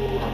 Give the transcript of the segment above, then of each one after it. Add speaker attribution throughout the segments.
Speaker 1: Thank you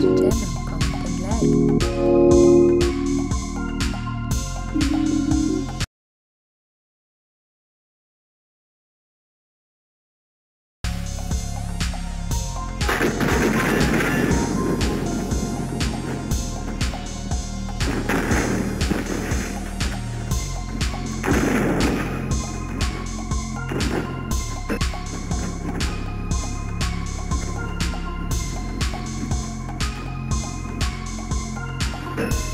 Speaker 1: general common leg. Thank you.